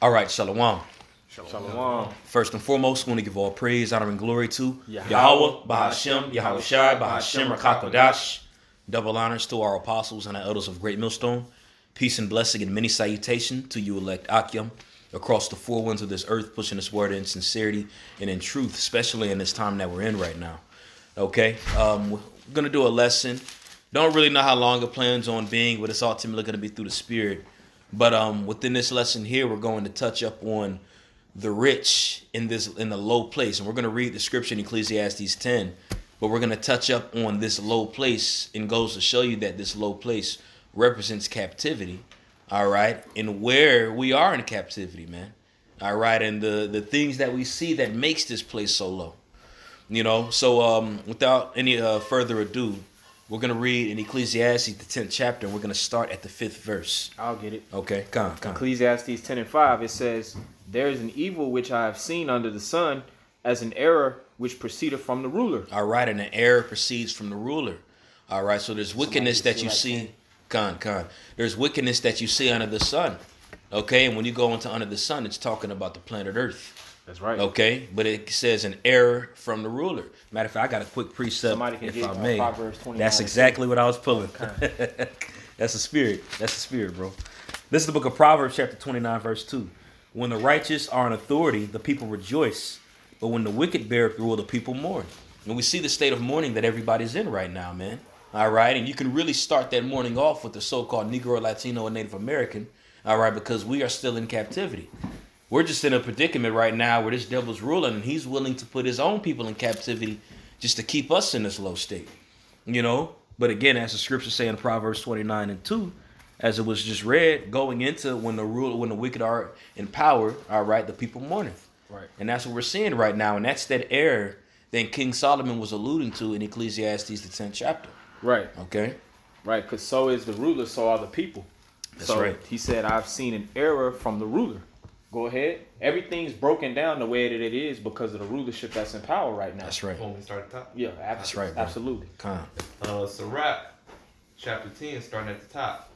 All right, Shalom. Shalom. First and foremost, we want to give all praise, honor, and glory to Yahweh, Yahweh, Bahashem, Yahawashi, Bahashem, Ruach HaKodesh. Double honors to our apostles and our elders of Great Millstone. Peace and blessing and many salutation to you, elect Akyam, across the four winds of this earth, pushing this word in sincerity and in truth, especially in this time that we're in right now. Okay, um, we're gonna do a lesson. Don't really know how long it plans on being, but it's ultimately gonna be through the Spirit. But um, within this lesson here, we're going to touch up on the rich in this in the low place, and we're going to read the scripture in Ecclesiastes 10. But we're going to touch up on this low place, and goes to show you that this low place represents captivity. All right, and where we are in captivity, man. All right, and the the things that we see that makes this place so low. You know, so um, without any uh, further ado, we're gonna read in Ecclesiastes the tenth chapter, and we're gonna start at the fifth verse. I'll get it. Okay, come, come. Ecclesiastes 10 and 5, it says, There is an evil which I have seen under the sun, as an error which proceedeth from the ruler. All right, and an error proceeds from the ruler. All right, so there's wickedness that you see. Con, con. There's wickedness that you see under the sun. Okay, and when you go into under the sun, it's talking about the planet Earth. That's right. Okay, but it says an error from the ruler. Matter of fact, I got a quick precept, Somebody can if get, I may. Proverbs 29 That's exactly what I was pulling. That's the spirit. That's the spirit, bro. This is the book of Proverbs, chapter 29, verse 2. When the righteous are in authority, the people rejoice. But when the wicked bear rule, the people mourn. And we see the state of mourning that everybody's in right now, man. All right. And you can really start that morning off with the so called Negro, Latino, and Native American. All right. Because we are still in captivity. We're just in a predicament right now where this devil's ruling and he's willing to put his own people in captivity just to keep us in this low state. You know? But again, as the scriptures say in Proverbs 29 and 2, as it was just read, going into when the rule when the wicked are in power, all right, the people mourneth. Right. And that's what we're seeing right now. And that's that error that King Solomon was alluding to in Ecclesiastes the 10th chapter. Right. Okay? Right. Because so is the ruler, so are the people. That's so right. he said, I've seen an error from the ruler. Go ahead. Everything's broken down the way that it is because of the rulership that's in power right now. That's right. Want me to start at the top? Yeah, ab- That's right, bro. Absolutely. Come. Uh, Sirach, chapter 10, starting at the top.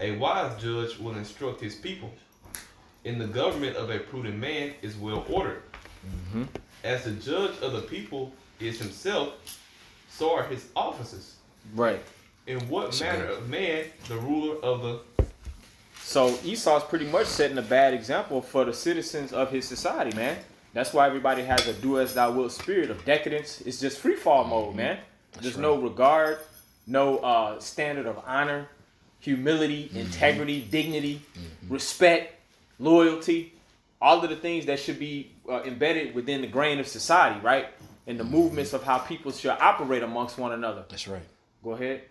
A wise judge will instruct his people. In the government of a prudent man is well ordered. Mm-hmm. As the judge of the people is himself, so are his officers. Right. In what That's manner good. of man the ruler of the So Esau's pretty much setting a bad example for the citizens of his society, man. That's why everybody has a do as thou wilt spirit of decadence. It's just free fall mode, man. There's right. no regard, no uh, standard of honor, humility, integrity, dignity, respect, loyalty, all of the things that should be uh, embedded within the grain of society, right? And the movements of how people should operate amongst one another. That's right. Go ahead.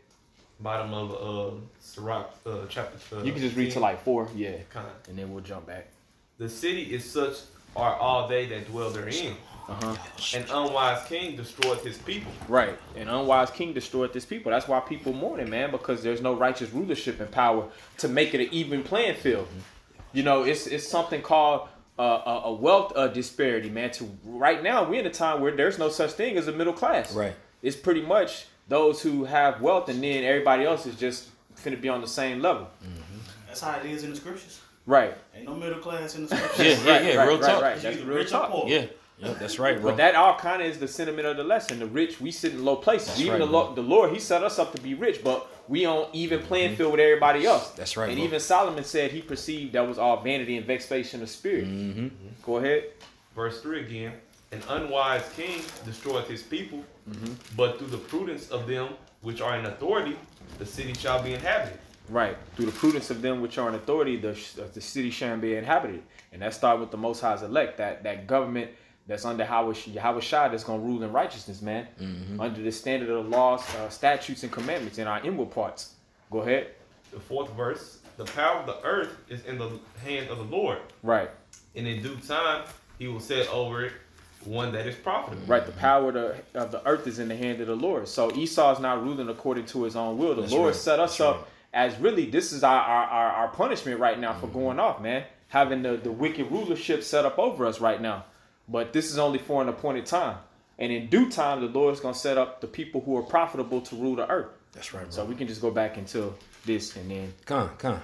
Bottom of uh, Sirach, uh, chapter uh, You can just read to like four, yeah, kind. of. and then we'll jump back. The city is such are all they that dwell therein. Uh huh. An unwise king destroyeth his people. Right. An unwise king destroyed his people. That's why people mourning, man, because there's no righteous rulership and power to make it an even playing field. You know, it's it's something called uh, a, a wealth uh, disparity, man. To right now, we're in a time where there's no such thing as a middle class. Right. It's pretty much those who have wealth, and then everybody else is just going to be on the same level. That's how it is in the scriptures. Right. Ain't no middle class in the scriptures. yeah, Right, yeah. right, real right, talk. right. It's That's either real rich talk. Yeah. Yeah, that's right, bro. But that all kind of is the sentiment of the lesson. The rich, we sit in low places. That's even right, the, Lo- the Lord, He set us up to be rich, but we on even playing field with everybody else. That's right, And bro. even Solomon said he perceived that was all vanity and vexation of spirit. Mm-hmm. Go ahead. Verse 3 again. An unwise king destroyeth his people, Mm-hmm. but through the prudence of them which are in authority, the city shall be inhabited. Right. Through the prudence of them which are in authority, the, the city shall be inhabited. And that start with the Most High's elect, that, that government that's under Yahweh Yahawashi that's going to rule in righteousness, man. Mm-hmm. Under the standard of the laws, uh, statutes, and commandments in our inward parts. Go ahead. The fourth verse. The power of the earth is in the hand of the Lord, Right. and in due time he will set over it one that is profitable. Right, the power of the, of the earth is in the hand of the Lord. So Esau is not ruling according to his own will. The That's Lord right. set us That's up right. as really this is our our, our, our punishment right now for mm-hmm. going off, man. Having the, the wicked rulership set up over us right now. But this is only for an appointed time. And in due time, the Lord is going to set up the people who are profitable to rule the earth. That's right, bro. So we can just go back into this and then Come, come.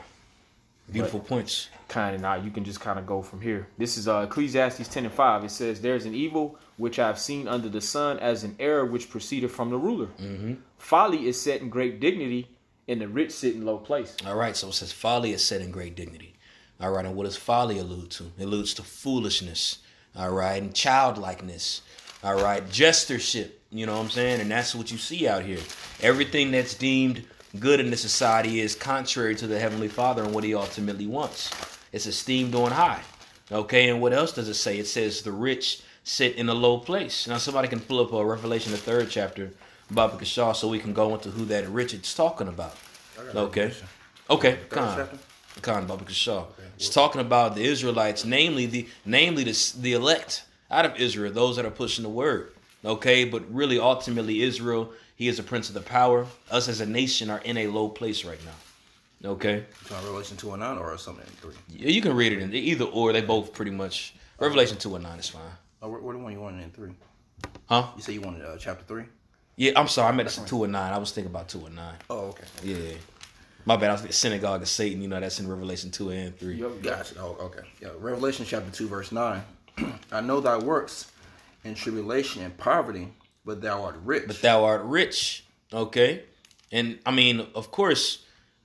Beautiful points. kind of now you can just kind of go from here this is uh ecclesiastes 10 and 5 it says there's an evil which i've seen under the sun as an error which proceeded from the ruler folly is set in great dignity and the rich sit in low place All right, so it says folly is set in great dignity. All right, and what does folly allude to? It alludes to foolishness. All right, and childlikeness. All right, jestership, You know what I'm saying? And that's what you see out here. Everything that's deemed good in this society is contrary to the Heavenly Father and what He ultimately wants. It's esteemed on high. Okay, and what else does it say? It says the rich sit in a low place. Now, somebody can pull up a Revelation, the third chapter, Baba Kashaw, so we can go into who that rich is talking about. Okay. Okay, Khan. Khan Baba Kashaw. It's talking about the Israelites, namely the namely the, the elect out of Israel, those that are pushing the word. Okay, but really ultimately Israel, he is a prince of the power. Us as a nation are in a low place right now. Okay. So Revelation 2 and 9 or something 3? Yeah, You can read it in either or. They both pretty much Revelation two and nine is fine. Oh, where, where the one you wanted in 3? Huh? You say you wanted uh, chapter 3? Yeah, I'm sorry. I meant it's two and nine. I was thinking about two and nine. Oh, okay. Yeah. My bad. I was thinking synagogue of Satan. You know that's in Revelation two and three. Gotcha. Oh, okay. Yeah. Revelation chapter 2, verse 9. I know thy works in tribulation and poverty, but thou art rich. but thou art rich. Okay, and I mean, of course,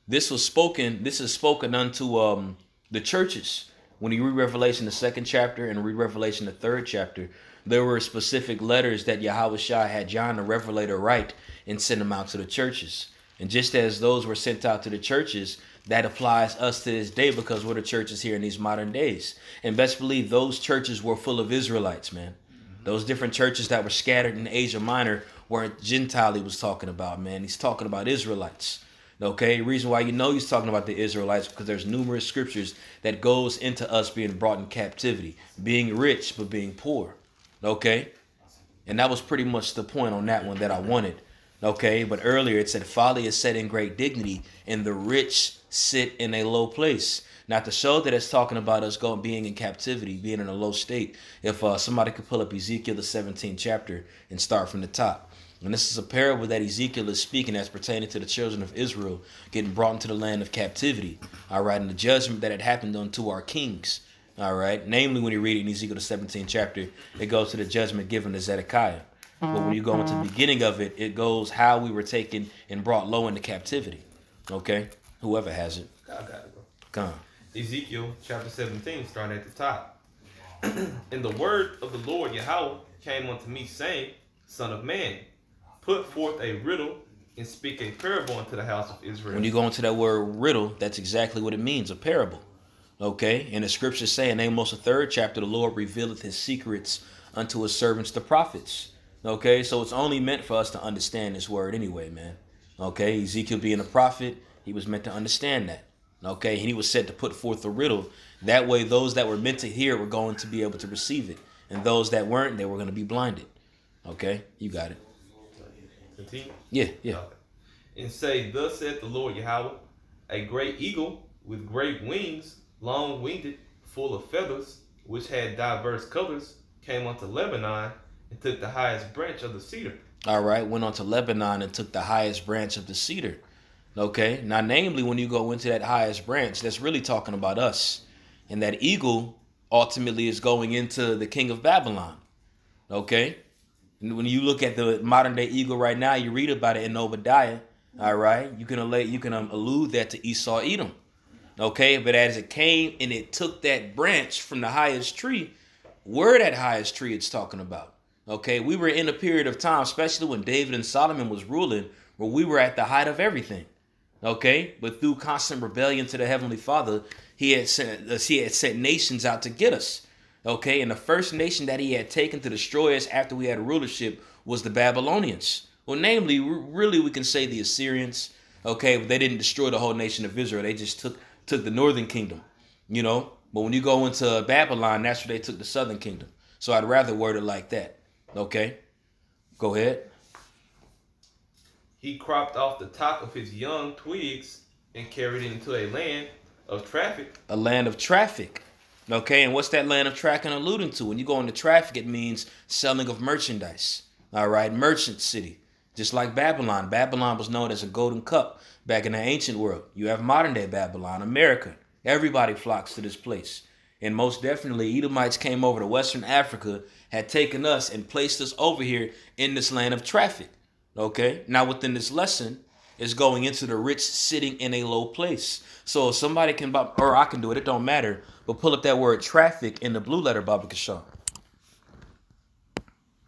this was spoken. This is spoken unto um the churches. When you read Revelation the second chapter and read Revelation the third chapter, there were specific letters that Yahawashi had John the Revelator write and send them out to the churches. And just as those were sent out to the churches, that applies us to this day because we're the churches here in these modern days. And best believe those churches were full of Israelites, man. Those different churches that were scattered in Asia Minor weren't Gentile he was talking about, man. He's talking about Israelites. Okay, reason why you know he's talking about the Israelites because there's numerous scriptures that goes into us being brought in captivity, being rich but being poor. Okay, and that was pretty much the point on that one that I wanted. Okay, but earlier it said folly is set in great dignity, and the rich sit in a low place. Now to show that it's talking about us going being in captivity, being in a low state. If uh, somebody could pull up Ezekiel the 17th chapter and start from the top. And this is a parable that Ezekiel is speaking as pertaining to the children of Israel getting brought into the land of captivity. All right, and the judgment that had happened unto our kings. All right, namely when you read it in Ezekiel the 17th chapter, it goes to the judgment given to Zedekiah. But when you go into the beginning of it, it goes how we were taken and brought low into captivity. Okay, whoever has it, I got it, bro. come. Ezekiel chapter 17, starting at the top. and the word of the Lord Yahweh came unto me, saying, Son of man, put forth a riddle and speak a parable unto the house of Israel. When you go into that word riddle, that's exactly what it means, a parable. Okay? And the scriptures say in Amos the third chapter, the Lord revealeth his secrets unto his servants the prophets. Okay, so it's only meant for us to understand this word anyway, man. Okay, Ezekiel being a prophet, he was meant to understand that. Okay, and he was said to put forth the riddle. That way, those that were meant to hear were going to be able to receive it, and those that weren't, they were going to be blinded. Okay, you got it. Continue. Yeah, yeah. And say, Thus saith the Lord Yahweh, a great eagle with great wings, long winged, full of feathers, which had diverse colors, came unto Lebanon and took the highest branch of the cedar. all right, went on to Lebanon and took the highest branch of the cedar. Okay, now, namely, when you go into that highest branch, that's really talking about us. And that eagle ultimately is going into the king of Babylon. Okay, and when you look at the modern day eagle right now, you read about it in Obadiah. All right, you can allude, you can um, allude that to Esau Edom. Okay, but as it came and it took that branch from the highest tree, where that highest tree it's talking about. Okay, we were in a period of time, especially when David and Solomon was ruling, where we were at the height of everything. Okay, but through constant rebellion to the Heavenly Father, He had sent us, He had sent nations out to get us. Okay, and the first nation that He had taken to destroy us after we had rulership was the Babylonians. Well, namely, really, we can say the Assyrians. Okay, they didn't destroy the whole nation of Israel. They just took took the northern kingdom. You know, but when you go into Babylon, that's where they took the southern kingdom. So I'd rather word it like that. Okay, go ahead. He cropped off the top of his young twigs and carried it into a land of traffic. a land of traffic. Okay, and what's that land of traffic alluding to? When you go into traffic, it means selling of merchandise. All right, merchant city. Just like Babylon. Babylon was known as a golden cup back in the ancient world. You have modern day Babylon, America. Everybody flocks to this place. And most definitely, Edomites came over to Western Africa, had taken us and placed us over here in this land of traffic. Okay? Now, within this lesson, is going into the rich sitting in a low place. So somebody can, or I can do it, it don't matter. But pull up that word traffic in the blue letter, Baba. If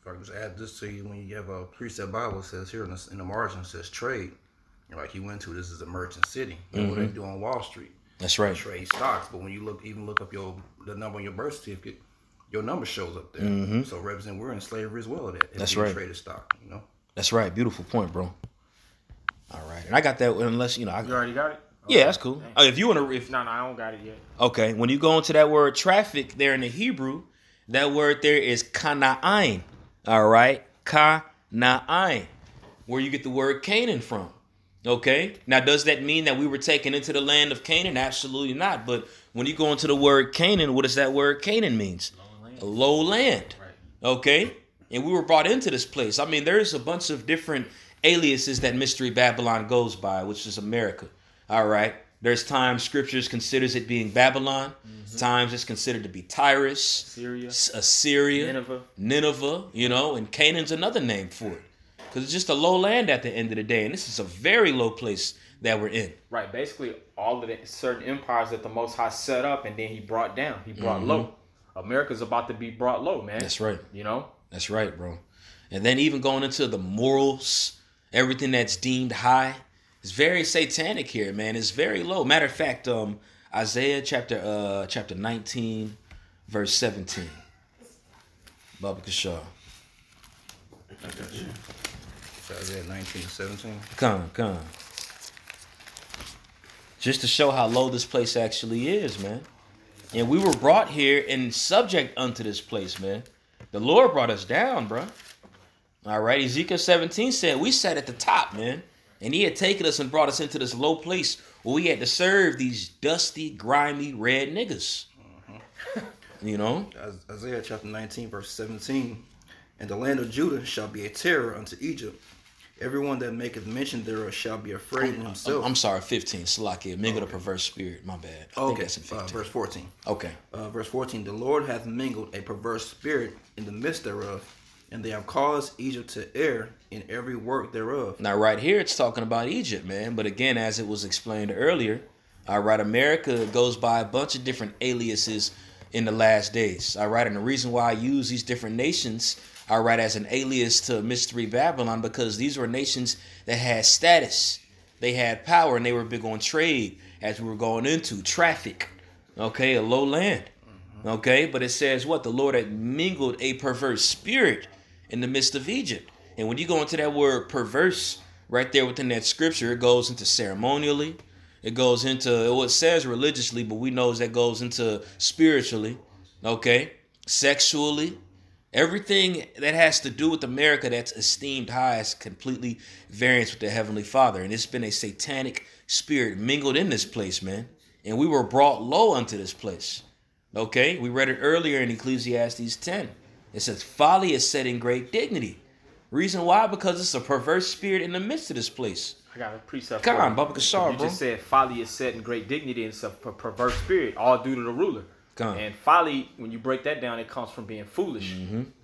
I just add this to you, when you have a precept Bible it says here in the, in the margin it says trade. You're like you went to this is a merchant city. That's what they do on Wall Street. That's right. Trade stocks, but when you look even look up your the number on your birth certificate, your number shows up there. So represent we're in slavery as well. That if Mm-hmm. That's right. Traded stock, you know. That's right. Beautiful point, bro. All right. And I got that unless, you know, I, You already got it? yeah, that's cool. Oh, if you want to, if No, no, I don't got it yet. Okay, when you go into that word traffic there in the Hebrew, that word there is kana'ain. All right, kana'ain, where you get the word Canaan from. Okay, now does that mean that we were taken into the land of Canaan? Absolutely not. But when you go into the word Canaan, what does that word Canaan means? A low land. Okay, and we were brought into this place. I mean, there's a bunch of different aliases that Mystery Babylon goes by, which is America. All right. There's times scriptures considers it being Babylon. Times it's considered to be Tyrus, Syria, Assyria, Nineveh. Nineveh, you know, and Canaan's another name for it. Because it's just a low land at the end of the day. And this is a very low place that we're in. Right, basically all of the certain empires that the Most High set up and then he brought down. He brought low. America's about to be brought low, man. Mm-hmm. That's right. You know? That's right, bro. And then even going into the morals, everything that's deemed high, it's very satanic here, man. It's very low. Matter of fact, um, Isaiah chapter uh chapter 19, verse 17. Baba Kashaw. Isaiah 19, 17. Come, come. Just to show how low this place actually is, man. And we were brought here and subject unto this place, man. The Lord brought us down, bro. All right, Ezekiel 17 said we sat at the top, man. And he had taken us and brought us into this low place where we had to serve these dusty, grimy, red niggas. Mm-hmm. You know? Isaiah chapter 19, verse 17. And the land of Judah shall be a terror unto Egypt. Everyone that maketh mention thereof shall be afraid in himself. I'm sorry, 15. Salakia, mingle the perverse spirit. My bad. I think okay, that's in uh, verse 14. Okay. Uh, verse 14 The Lord hath mingled a perverse spirit in the midst thereof, and they have caused Egypt to err in every work thereof. Now, right here, it's talking about Egypt, man. But again, as it was explained earlier, all right, America goes by a bunch of different aliases in the last days. All right, and the reason why I use these different nations, all right, as an alias to Mystery Babylon, because these were nations that had status, they had power, and they were big on trade as we were going into traffic. Okay, a low land. Okay, but it says what? The Lord had mingled a perverse spirit in the midst of Egypt. And when you go into that word perverse right there within that scripture, it goes into ceremonially, it goes into well, it says religiously, but we know that goes into spiritually, okay, sexually. Everything that has to do with America that's esteemed high is completely variance with the Heavenly Father. And it's been a satanic spirit mingled in this place, man. And we were brought low unto this place. Okay, we read it earlier in Ecclesiastes 10. It says, Folly is set in great dignity. Reason why? Because it's a perverse spirit in the midst of this place. I got a precept. Come on. Baba Kashar, You bro. just said folly is set in great dignity and it's a per- perverse spirit, all due to the ruler. Come. And folly, when you break that down, it comes from being foolish,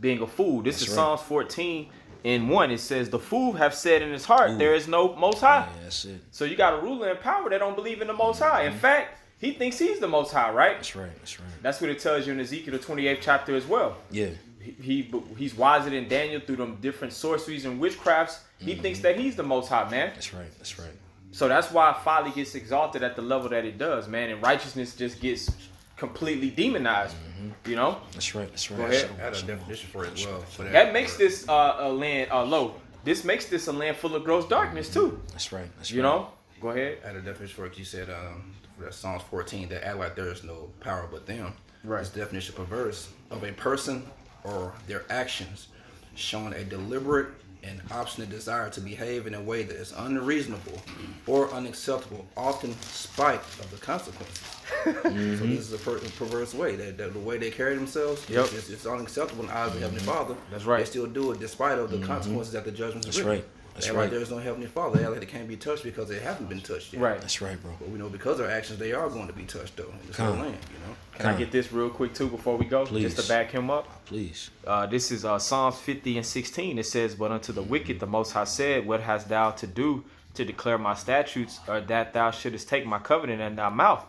being a fool. This Mm-hmm. That's is right. Psalms 14 in 1. It says, The fool have said in his heart, There is no most high. Yeah, that's it. So you got a ruler in power that don't believe in the most high. In fact, he thinks he's the most high, right? That's right. That's right. That's what it tells you in Ezekiel the 28th chapter as well. Yeah. He, he he's wiser than Daniel through them different sorceries and witchcrafts. He Mm-hmm. thinks that he's the most high, man. That's right. That's right. So that's why folly gets exalted at the level that it does, man, and righteousness just gets completely demonized. Mm-hmm. You know That's right. That's right. Go ahead. I had a definition for it well. For that makes this uh, a land uh, low. This makes this a land full of gross darkness too. That's right. That's You right. know. Go ahead. I had a definition for it. You said um, for that Psalms 14 that act like there is no power but them. Right. This definition perverse of a person or their actions showing a deliberate and obstinate desire to behave in a way that is unreasonable or unacceptable, often spite of the consequences. So mm-hmm. this is a per- perverse way that, that the way they carry themselves Yep. it's, it's unacceptable in the eyes of the Heavenly mm-hmm. Father. That's right. They still do it despite of the mm-hmm. consequences that the judgments That's written. right. That's They act right. Like there's no heavenly Father. They act like they can't be touched because they haven't been touched yet. Right. That's right, bro. But we know because of their actions, they are going to be touched though in this Come. whole land. You know. Can I get this real quick too before we go? Just to back him up. Please. Uh, this is uh, Psalms 50 and 16. It says, But unto the wicked the Most High said, What hast thou to do to declare my statutes, or that thou shouldest take my covenant in thy mouth,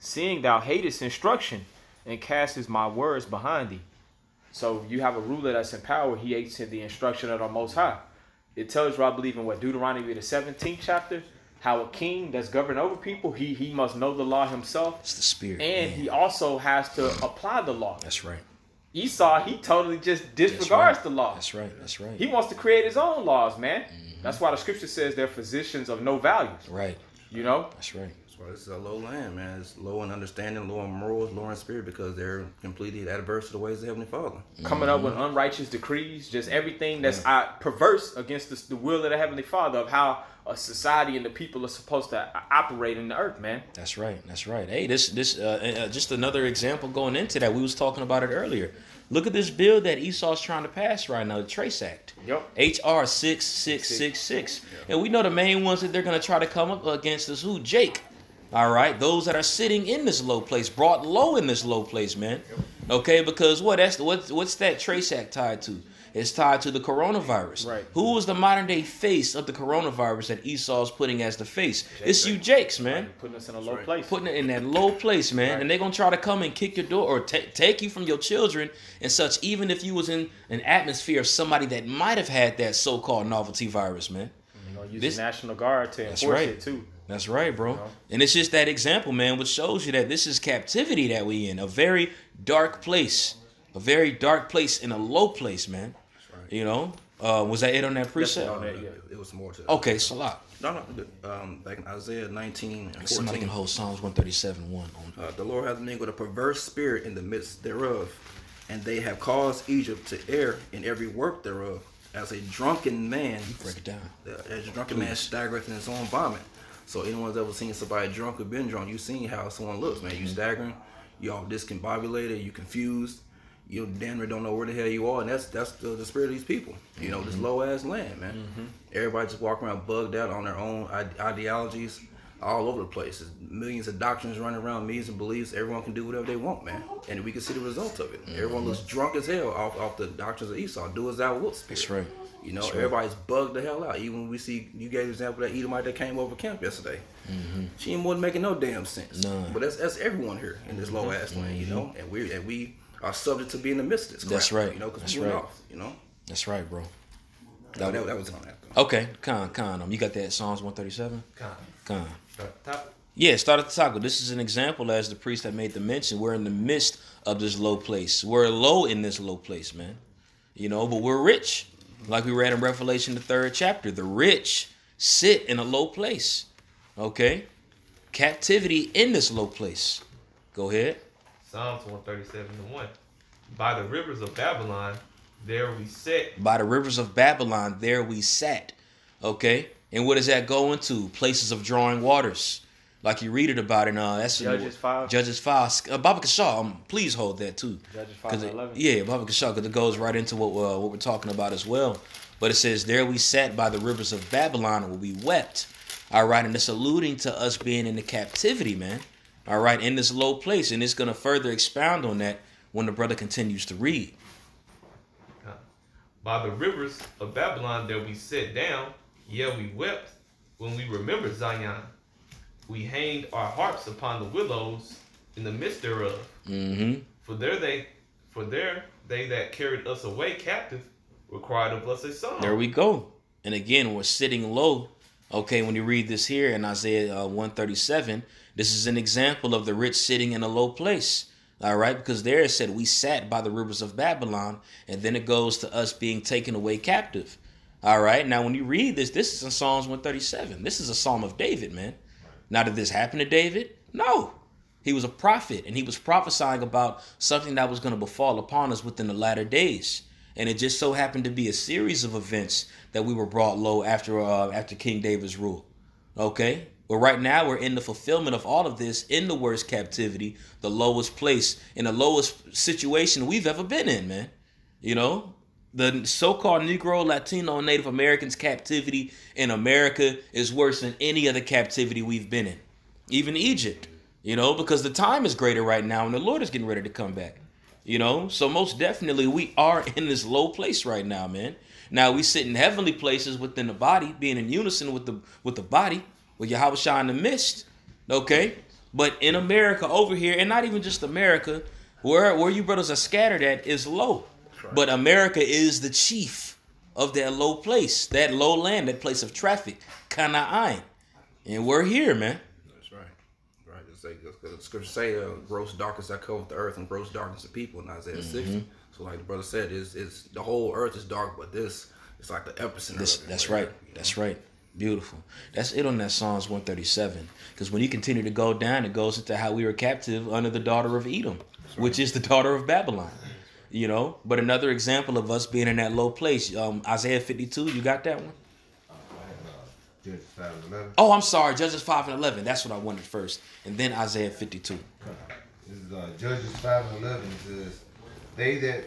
seeing thou hatest instruction, and castest my words behind thee? So you have a ruler that's in power, he hates the instruction of the Most High. It tells you, I believe, in what Deuteronomy the 17th chapter, how a king that's governed over people, he he must know the law himself, It's the spirit. and man. he also has to apply the law. That's right. Esau, he totally just disregards the law. That's right. That's right. He wants to create his own laws, man. Mm-hmm. That's why the scripture says they're physicians of no value. right. You know? That's right. That's why this is a low land, man. It's low in understanding, low in morals, low in spirit because they're completely adverse to the ways of the heavenly Father. Coming up with unrighteous decrees, just everything that's uh, perverse against the, the will of the Heavenly Father of how a society and the people are supposed to uh, operate in the earth, man. That's right. That's right. Hey, this this uh, uh, just another example going into that. We was talking about it earlier. Look at this bill that Esau's trying to pass right now, the Trace Act. Yep. HR six six six six. And we know the main ones that they're gonna try to come up against is who? Jake. All right, those that are sitting in this low place, brought low in this low place, man. Okay, because what? That's what? What's that Trace Act tied to? It's tied to the coronavirus. Right. Who was the modern day face of the coronavirus that Esau's putting as the face? it's you, Jakes, man Putting us in a low right. place. putting it in that low place, man. Right. And they're gonna try to come and kick your door or ta- take you from your children and such. Even if you was in an atmosphere of somebody that might have had that so-called novelty virus, man. You know, use This- the National Guard to That's enforce right. it too. That's right, bro. know? And it's just that example, man, which shows you that this is captivity that we in a very dark place, a very dark place in a low place, man. right. You know, uh, was that it on that precept? on that, yeah. It was more to Okay, so lot. No, no. Um, back in Isaiah 19 and Somebody can hold Psalms one thirty seven one on. Uh, the Lord hath mingled a perverse spirit in the midst thereof, and they have caused Egypt to err in every work thereof, as a drunken man. Break it down. uh, As a drunken man staggereth in his own vomit. So anyone's ever seen somebody drunk or been drunk, you seen how someone looks, man. You mm-hmm. staggering, you all discombobulated, you confused, you damn near don't know where the hell you are, and that's that's the, the spirit of these people. You know, this mm-hmm. low ass land, man. Mm-hmm. Everybody just walking around bugged out on their own ideologies, all over the place. There's millions of doctrines running around, millions of beliefs. Everyone can do whatever they want, man, and we can see the result of it. Everyone looks drunk as hell off, off the doctrines of Esau. Do as thou wilt. Spirit. That's right. You know, That's right. everybody's bugged the hell out. Even when we see you gave the example of that Edomite that came over camp yesterday. She ain't wasn't making no damn sense. Mm-hmm. None. Mm-hmm. But that's that's everyone here in this low ass land, you know, and we and we are subject to be in the midst of this. Crap, That's right. You know, because That's we went right. off. You know, That's right, bro. that, that, that was on that. Though. Okay, con, con. Um, you got that Psalms one thirty seven. Con. Con. Start. Yeah, start at the top. This is an example, as the priest that made the mention. We're in the midst of this low place. We're low in this low place, man. You know, but we're rich. Like we read in Revelation, the third chapter. The rich sit in a low place. Okay? Captivity in this low place. Go ahead. Psalms 137 and 1. By the rivers of Babylon, there we sat. By the rivers of Babylon, there we sat. Okay? And what does that go into? Places of drawing waters. Like you read it about it. Uh, that's in the- Judges 5. Judges 5. Uh, Baba Kashaw, um, please hold that too. Judges 5 'Cause and it- 11. Yeah, Baba Kashaw, because it goes right into what, uh, what we're talking about as well. But it says, There we sat by the rivers of Babylon where we wept. All right, and it's alluding to us being in the captivity, man. All right, in this low place. And it's going to further expound on that when the brother continues to read. By the rivers of Babylon, there we sat down. Yeah, we wept when we remembered Zion. We hanged our harps upon the willows in the midst thereof. Mm-hmm. For there they, for there they that carried us away captive required of us a song. There we go. And again, we're sitting low. Okay, when you read this here in Isaiah uh, 137, this is an example of the rich sitting in a low place. All right, because there it said we sat by the rivers of Babylon, and then it goes to us being taken away captive. All right, now when you read this, this is in Psalms 137. This is a psalm of David, man. Now, did this happen to David? No. He was a prophet, and he was prophesying about something that was going to befall upon us within the latter days. And it just so happened to be a series of events that we were brought low after uh, after King David's rule. Okay? But right now we're in the fulfillment of all of this in the worst captivity, the lowest place, in the lowest situation we've ever been in, man. You know? The so-called Negro, Latino, Native Americans captivity in America is worse than any other captivity we've been in, even Egypt. You know, because the time is greater right now, and the Lord is getting ready to come back. You know, so most definitely we are in this low place right now, man. Now we sit in heavenly places within the body, being in unison with the with the body, with Yahawashi in the midst. Okay, but in America over here, and not even just America, where where you brothers are scattered at is low. But America is the chief of that low place, that low land, that place of traffic, Canaan, and we're here, man. That's right. Right. Say, because the scriptures say, uh, gross darkness that covered the earth and gross darkness of people in Isaiah Mm-hmm. 60. So, like the brother said, is it's the whole earth is dark, but this it's like the epicenter. This, that's right right. you know? That's right. Beautiful. That's it on that Psalms 137. Because when you continue to go down, it goes into how we were captive under the daughter of Edom, which is the daughter of Babylon. You know, but another example of us being in that low place. Um, Isaiah 52, you got that one? Judges 5 and 11. Oh, I'm sorry, Judges 5 and 11. That's what I wanted first. And then Isaiah 52. This is uh, Judges 5 and 11. It says, They that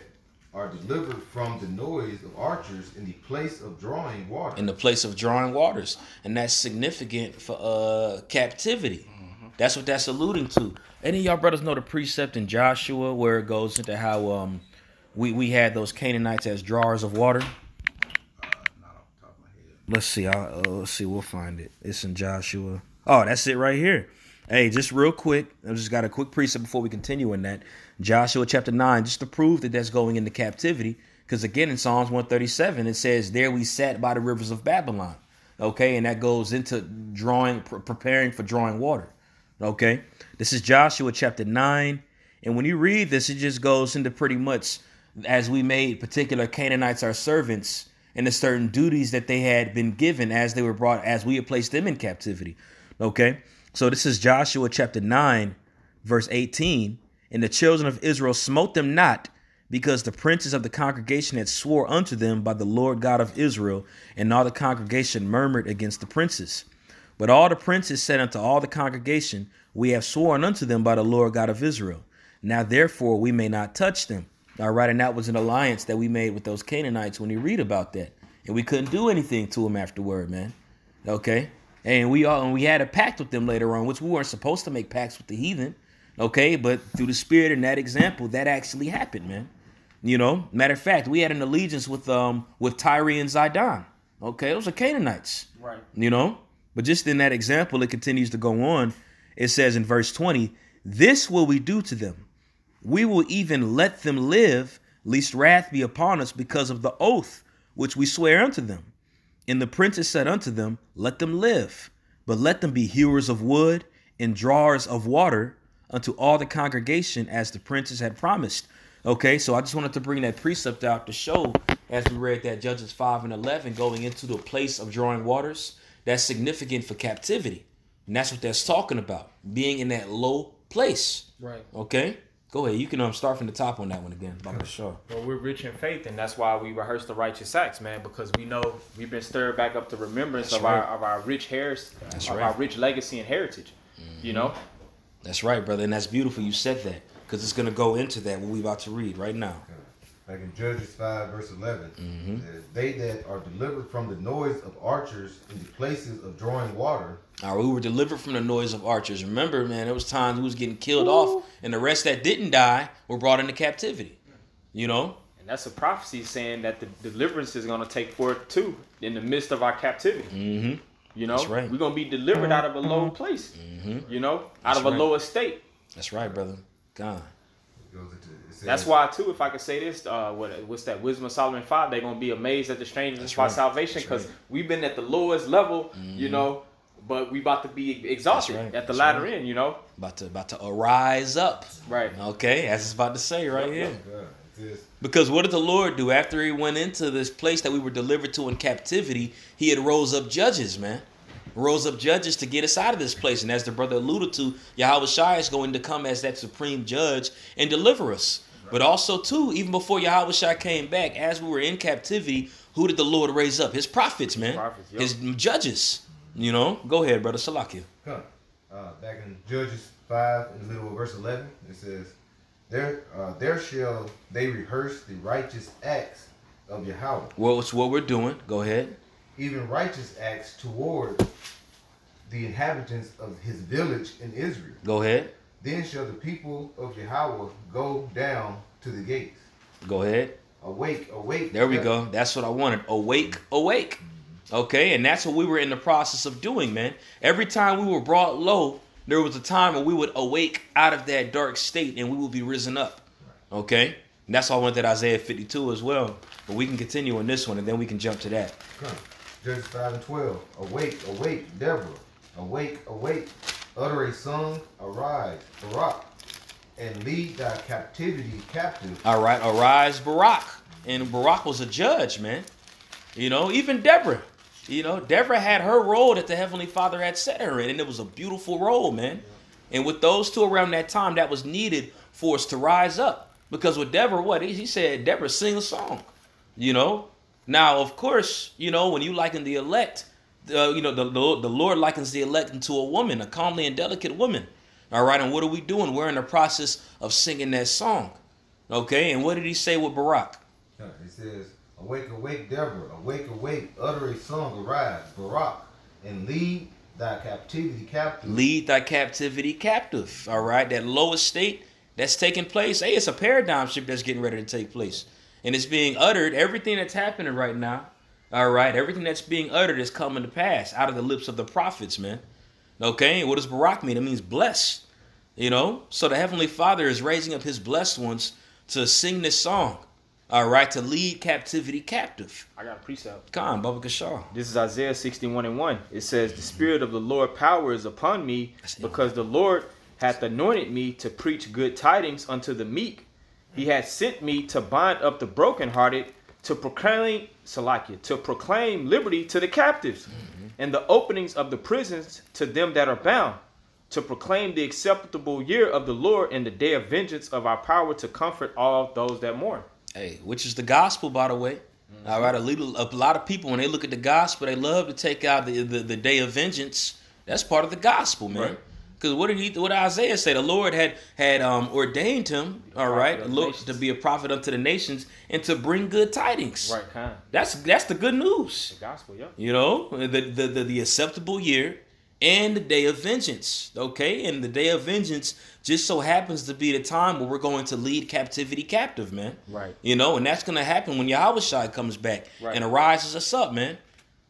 are delivered from the noise of archers in the place of drawing water. in the place of drawing waters, and that's significant for uh captivity. That's what that's alluding to. Any of y'all brothers know the precept in Joshua where it goes into how um we we had those Canaanites as drawers of water. Not off the top of. Let's see. I'll, uh, let's see. We'll find it. It's in Joshua. Oh, that's it right here. Hey, just real quick. I just got a quick precept before we continue in that. Joshua chapter 9, just to prove that that's going into captivity. Because again, in Psalms 137, it says, There we sat by the rivers of Babylon. Okay, and that goes into drawing, pre- preparing for drawing water. Okay, this is Joshua chapter 9. And when you read this, it just goes into pretty much as we made particular Canaanites our servants and the certain duties that they had been given as they were brought, as we had placed them in captivity. Okay, so this is Joshua chapter 9, verse 18. And the children of Israel smote them not, because the princes of the congregation had swore unto them by the Lord God of Israel, and all the congregation murmured against the princes. But all the princes said unto all the congregation, We have sworn unto them by the Lord God of Israel. Now therefore we may not touch them. All right, and that was an alliance that we made with those Canaanites when you read about that. And we couldn't do anything to them afterward, man. Okay? And we all and we had a pact with them later on, which we weren't supposed to make pacts with the heathen. Okay, but through the spirit and that example, that actually happened, man. You know, matter of fact, we had an allegiance with um with Tyre and Zidon. Okay, those are Canaanites. Right. You know? But just in that example, it continues to go on. It says in verse 20, This will we do to them. We will even let them live, lest wrath be upon us because of the oath which we swear unto them. And the princes said unto them, Let them live, but let them be hewers of wood and drawers of water unto all the congregation as the princes had promised. Okay, so I just wanted to bring that precept out to show, as we read that Judges 5 and 11, going into the place of drawing waters, that's significant for captivity. And that's what that's talking about, being in that low place. Right. Okay? Go ahead. You can um, start from the top on that one again, Baba Sure. Well, we're rich in faith, and that's why we rehearse the righteous acts, man. Because we know we've been stirred back up to remembrance That's of right. our of our rich heritage, That's of right. Mm-hmm. our rich legacy and heritage. You know, That's right, brother. And that's beautiful you said that because it's going to go into that, what we're about to read right now. Like in Judges 5, verse 11. Mm-hmm. it says, They that are delivered from the noise of archers in the places of drawing water. All right, we were delivered from the noise of archers. Remember, man, there was times we was getting killed off, and the rest that didn't die were brought into captivity. You know, and that's a prophecy saying that the deliverance is going to take forth too in the midst of our captivity. mm-hmm. You know, That's right. we're gonna be delivered out of a low place. Mm-hmm. You know, out That's of a right. low estate. that's right, brother. God, It goes into, it That's why too, if I could say this, uh, what what's that? Wisdom of Solomon five. They're gonna be amazed at the strangeness That's of our right. salvation because right. we've been at the lowest level, you know, but we about to be exhausted right. at the That's latter right. end. You know, about to about to arise up. right? Okay, as it's about to say right here. Yeah, Because what did the Lord do after he went into this place that we were delivered to in captivity? He had rose up judges, man. Rose up judges to get us out of this place. And as the brother alluded to, Yahawashi is going to come as that supreme judge and deliver us. But also, too, even before Yahawashi came back, as we were in captivity, who did the Lord raise up? His prophets, man. Prophets, yep. His judges. You know? Go ahead, brother Salakia. Come. Uh, back in Judges 5, in the middle of verse 11, it says, There, uh, there shall they rehearse the righteous acts of Yahweh, Well, it's what we're doing. Go ahead. even righteous acts toward the inhabitants of his village in Israel. Go ahead. Then shall the people of Yahweh go down to the gates. Go ahead. Awake, awake. There we go. That's what I wanted. Awake, awake. Mm-hmm. Okay, and that's what we were in the process of doing, man. Every time we were brought low, there was a time when we would awake out of that dark state and we would be risen up. Okay? And that's why I went to Isaiah 52 as well. But we can continue on this one and then we can jump to that. Come. Judges 5 and 12. Awake, awake, Deborah. Awake, awake. Utter a song, arise, Barak, and lead thy captivity captive. All right, arise, Barak. And Barak was a judge, man. You know, even Deborah. You know, Deborah had her role that the Heavenly Father had set her in, and it was a beautiful role, man. And with those two around that time, that was needed for us to rise up. Because with Deborah, what he he said, Deborah sing a song. You know. Now, of course, you know when you liken the elect, uh, you know the, the the Lord likens the elect into a woman, a comely and delicate woman. All right, and what are we doing? We're in the process of singing that song. Okay, and what did he say with Barak? He says, Awake, awake, Deborah. Awake, awake. Utter a song, arise, Barak, and lead thy captivity captive. Lead thy captivity captive. All right, that lowest state that's taking place. Hey, it's a paradigm shift that's getting ready to take place, and it's being uttered. Everything that's happening right now. All right, everything that's being uttered is coming to pass out of the lips of the prophets, man. Okay, what does Barak mean? It means blessed. You know, so the Heavenly Father is raising up His blessed ones to sing this song. All right, to lead captivity captive. I got a precept. Come Baba Kashaw. This is Isaiah 61 and 1. It says, The Spirit of the Lord power is upon me, because the Lord hath anointed me to preach good tidings unto the meek. He hath sent me to bind up the brokenhearted, to proclaim Salakia, to proclaim liberty to the captives, mm-hmm. and the openings of the prisons to them that are bound, to proclaim the acceptable year of the Lord and the day of vengeance of our power to comfort all those that mourn. Hey, which is the gospel, by the way. Mm-hmm. All right, a, little, a lot of people when they look at the gospel, they love to take out the, the, the day of vengeance. That's part of the gospel, man. Right. Because what did he? What did Isaiah say? The Lord had had um, ordained him, all right, Lord, to be a prophet unto the nations and to bring good tidings. Right, kind. That's that's the good news. The gospel, yeah. You know, the, the the the acceptable year and the day of vengeance. Okay, and the day of vengeance just so happens to be the time where we're going to lead captivity captive, man. Right. You know, and that's gonna happen when Yahawashi comes back Right. and arises us up, man.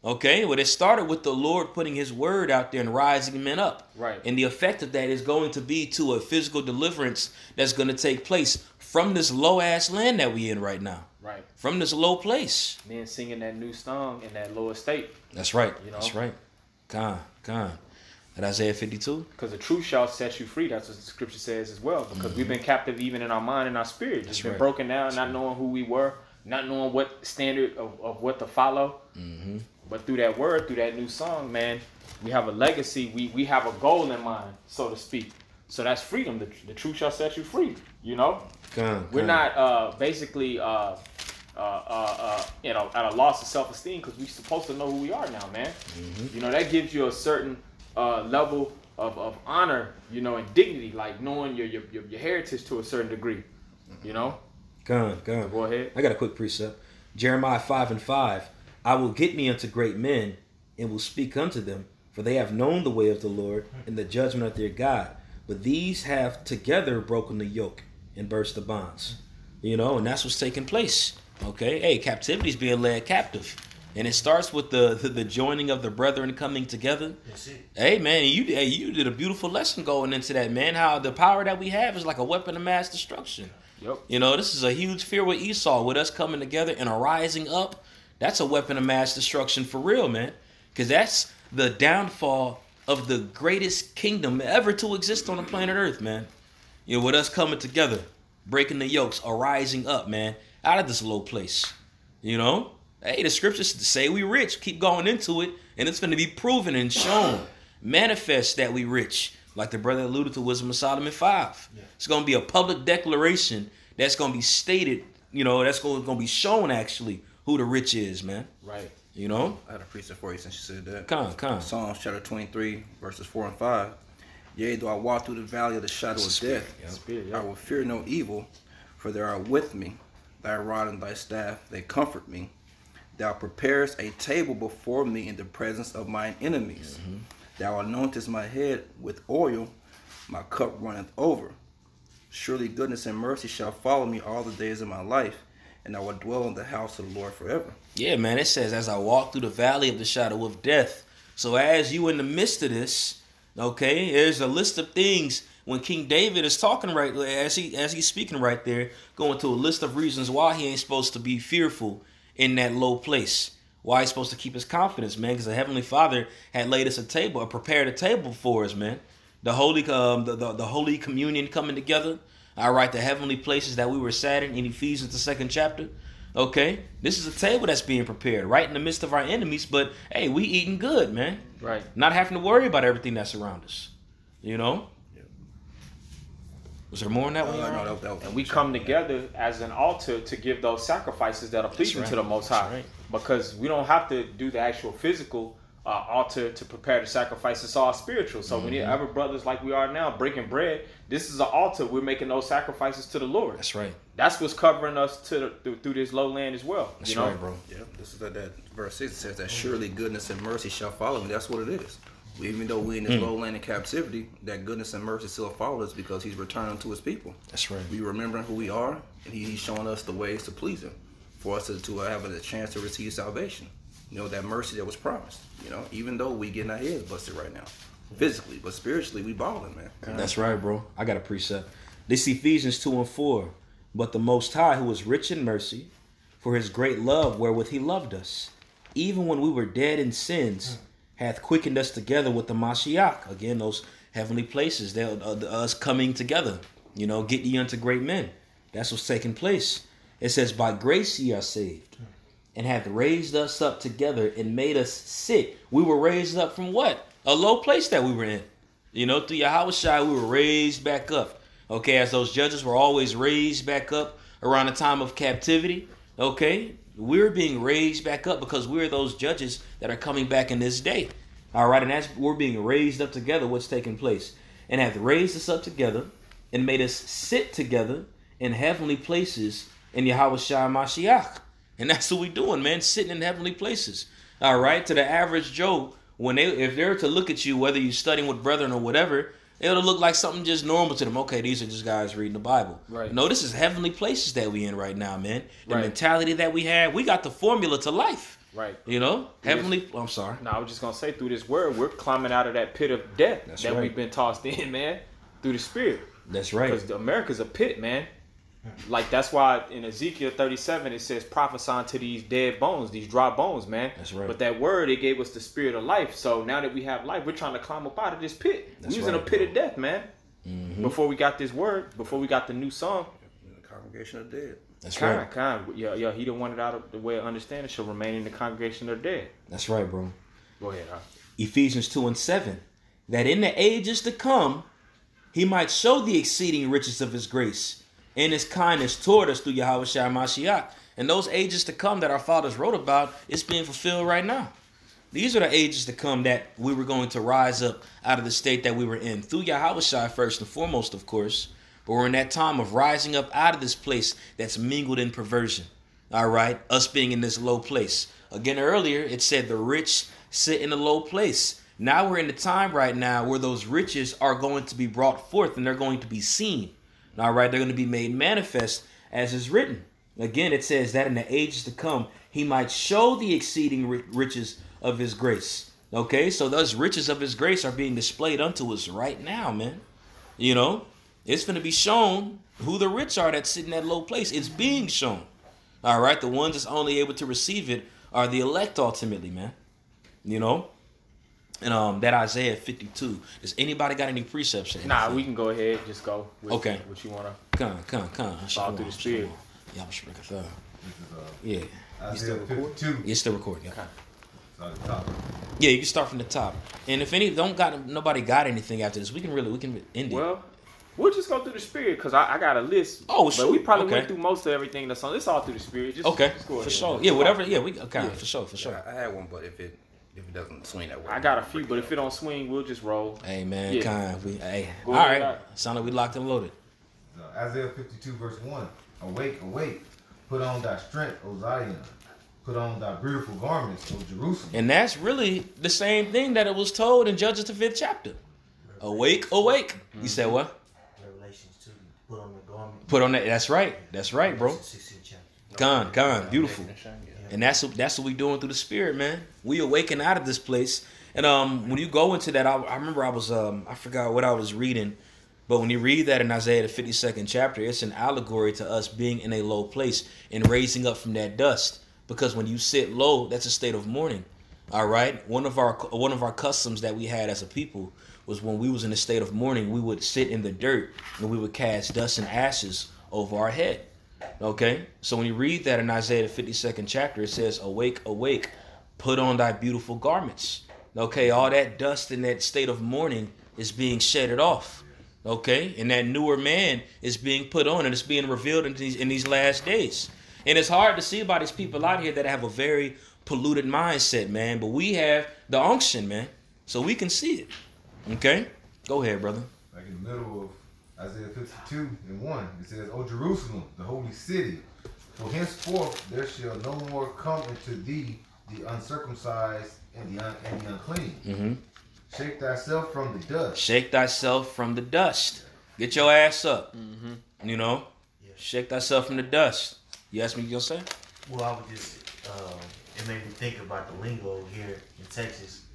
Okay, well, it started with the Lord putting His word out there and rising men up. Right. And the effect of that is going to be to a physical deliverance that's going to take place from this low ass land that we in right now, Right. from this low place. Men singing that new song in that lower state. That's right. You know? That's right. Con, con. That Isaiah 52. Because the truth shall set you free. That's what the scripture says as well. Because we've been captive even in our mind and our spirit. Just That's been right. broken down, not knowing who we were, not knowing what standard of, of what to follow. Mm-hmm. But through that word, through that new song, man, we have a legacy. We we have a goal in mind, so to speak. So that's freedom. The, the truth shall set you free. You know, Con, we're not uh, basically uh, uh, uh, uh, you know at a loss of self esteem because we're supposed to know who we are now, man. You know that gives you a certain uh, level of, of honor, you know, and dignity, like knowing your your, your your heritage to a certain degree. You know, Con, con. go ahead. I got a quick precept. Jeremiah 5 and 5. I will get me unto great men and will speak unto them, for they have known the way of the Lord and the judgment of their God. But these have together broken the yoke and burst the bonds. You know, and that's what's taking place. Okay? Hey, captivity is being led captive. And it starts with the, the, the joining of the brethren coming together. Hey man, you hey, you did a beautiful lesson going into that, man. How the power that we have is like a weapon of mass destruction. Yep. You know, this is a huge fear with Esau, with us coming together and arising up. That's a weapon of mass destruction for real, man. Because that's the downfall of the greatest kingdom ever to exist on the planet Earth, man. You know, with us coming together, breaking the yokes, arising up, man, out of this low place. You know? Hey, the scriptures say we rich. Keep going into it, and it's going to be proven and shown, manifest that we rich. Like the brother alluded to, Wisdom of Solomon 5. It's going to be a public declaration that's going to be stated, you know, that's going to be shown actually who the rich is, man. Right. You know? I had a precept for you since you said that. Come, come. Psalms chapter 23, verses 4 and 5. Yea, though I walk through the valley of the shadow of Spirit, death, yeah. Spirit, I will fear no evil, for there are with me. thy rod and thy staff, they comfort me. Thou preparest a table before me in the presence of mine enemies. Mm-hmm. Thou anointest my head with oil, my cup runneth over. Surely goodness and mercy shall follow me all the days of my life, and I will dwell in the house of the Lord forever. Yeah, man. It says, as I walk through the valley of the shadow of death. So as you in the midst of this, okay, there's a list of things when King David is talking right as he as he's speaking right there, going to a list of reasons why he ain't supposed to be fearful in that low place. Why he's supposed to keep his confidence, man, because the Heavenly Father had laid us a table, prepared a table for us, man. The holy, um, the, the the holy communion coming together. All right, the heavenly places that we were sat in in Ephesians the second chapter. Okay, this is a table that's being prepared right in the midst of our enemies, but hey, we eating good, man. Right. Not having to worry about everything that's around us. You know. Was there more in that Uh, one? no, Ron? that- that And we come together as an altar to give those sacrifices that are pleasing right. to the Most That's High. right. Because we don't have to do the actual physical uh, altar to prepare the sacrifice. It's all spiritual. So when Mm-hmm. you're ever brothers like we are now, breaking bread, this is an altar. We're making those sacrifices to the Lord. That's right. That's what's covering us to the, through, through this low land as well. That's you know? right, bro. Yeah, this is that, that verse six says that surely goodness and mercy shall follow me. That's what it is. Even though we in this low land in captivity, that goodness and mercy still follow us because He's returning to His people. That's right. We remembering who we are, and He's showing us the ways to please Him, for us to, to have a chance to receive salvation. You know that mercy that was promised. You know, even though we getting our heads busted right now, physically, but spiritually we balling, man. That's right, bro. I got a precept. This Ephesians 2 and 4. But the Most High, who is rich in mercy, for his great love wherewith he loved us, even when we were dead in sins, hath quickened us together with the Mashiach. Again, those heavenly places, they uh, us coming together. You know, get ye unto great men. That's what's taking place. It says, By grace ye are saved, and hath raised us up together and made us sit. We were raised up from what? A low place that we were in. You know, through Yahawashi, we were raised back up. Okay, as those judges were always raised back up around the time of captivity. Okay, we're being raised back up because we're those judges that are coming back in this day. All right, and as we're being raised up together, what's taking place? And hath raised us up together and made us sit together in heavenly places in Yahawashi Mashiach. And that's what we doing, man, sitting in heavenly places. All right, to the average Joe, when they if they're to look at you, whether you're studying with brethren or whatever, it'll look like something just normal to them. Okay, these are just guys reading the Bible. Right. No, this is heavenly places that we in right now, man. The Right. mentality that we have, we got the formula to life. Right. You know, heavenly. Oh, I'm sorry. No, I was just gonna say through this word, we're climbing out of that pit of death That's that right. we've been tossed in, man, through the spirit. That's right. Because America's a pit, man. Like that's why in Ezekiel 37 it says prophesying to these dead bones, these dry bones, man. That's right. But that word it gave us the spirit of life. So now that we have life, we're trying to climb up out of this pit. That's we was in a pit bro. of death, man. Mm-hmm. Before we got this word, before we got the new song, The congregation of dead. That's kind, right. kind, yeah, yeah. He don't want it out of the way of understanding shall remain in the congregation of the dead. That's right, bro. Go ahead. Huh? Ephesians 2 and 7. That in the ages to come, he might show the exceeding riches of his grace and his kindness toward us through Yahawashi Mashiach. And those ages to come that our fathers wrote about, it's being fulfilled right now. These are the ages to come that we were going to rise up out of the state that we were in through Yahawashi first and foremost, of course. But we're in that time of rising up out of this place that's mingled in perversion. All right, us being in this low place. Again, earlier it said the rich sit in a low place. Now we're in the time right now where those riches are going to be brought forth and they're going to be seen. All right, they're going to be made manifest as is written. Again, it says that in the ages to come, he might show the exceeding riches of his grace. Okay, so those riches of his grace are being displayed unto us right now, man. You know, it's going to be shown who the rich are that sit in that low place. It's being shown. All right, the ones that's only able to receive it are the elect ultimately, man. You know, and um, that Isaiah 52. Does anybody got any precepts? or Nah, anything? we can go ahead. Just go. With Okay. What you wanna? Come, come, come. Fall through the spirit. Yeah, I'm sure. This is, uh, Yeah, Isaiah 52. you're still recording. Yeah. It's the top. yeah, you can start from the top. And if any don't got nobody got anything after this, we can really we can end it. Well, we'll just go through the spirit because I, I got a list. Oh, but we probably Okay. went through most of everything that's on. It's all through the spirit. Just, okay, just for ahead. sure. Yeah, whatever. Yeah, we okay Yeah. for sure, for sure. I, I had one, but if it if it doesn't swing that way, I got a few, but if it don't swing, we'll just roll. Hey man, Yeah. kind. We hey. Go all ahead, right. Doc. Sound like we locked and loaded. Uh, Isaiah 52 verse 1. Awake, awake. Put on thy strength, O Zion. Put on thy beautiful garments, O Jerusalem. And that's really the same thing that it was told in Judges the fifth chapter. Awake, awake. You said what? Revelations 2, put on the garment. Put on that. That's right. That's right, bro. 16th chapter. Gone, gone. Beautiful. And that's what that's what we doing through the spirit, man. We awaken out of this place. And um, when you go into that, I, I remember I was um, I forgot what I was reading, but when you read that in Isaiah the fifty second chapter, it's an allegory to us being in a low place and raising up from that dust. Because when you sit low, that's a state of mourning. All right. One of our one of our customs that we had as a people was when we was in a state of mourning, we would sit in the dirt and we would cast dust and ashes over our head. Okay, so when you read that in Isaiah the 52nd chapter, it says, Awake, awake, put on thy beautiful garments. Okay, all that dust and that state of mourning is being shedded off. Okay, and that newer man is being put on and it's being revealed in these in these last days. And it's hard to see about these people out here that have a very polluted mindset, man. But we have the unction, man, so we can see it. Okay, go ahead, brother. Like in the middle of Isaiah 52 and 1, it says, O Jerusalem, the holy city, for henceforth there shall no more come into thee the uncircumcised and the, un- and the unclean. Mm-hmm. Shake thyself from the dust. Shake thyself from the dust. Get your ass up. Mm-hmm. You know, shake thyself from the dust. You ask me what you're gonna say? Well, I would just, um, it made me think about the lingo here in Texas.